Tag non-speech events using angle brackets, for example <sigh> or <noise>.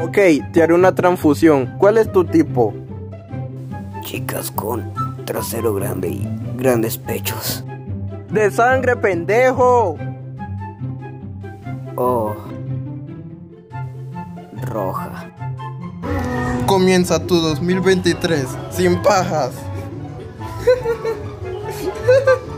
Ok, te haré una transfusión. ¿Cuál es tu tipo? Chicas con trasero grande y grandes pechos. ¡De sangre, pendejo! Oh. Roja. Comienza tu 2023 sin pajas. <laughs>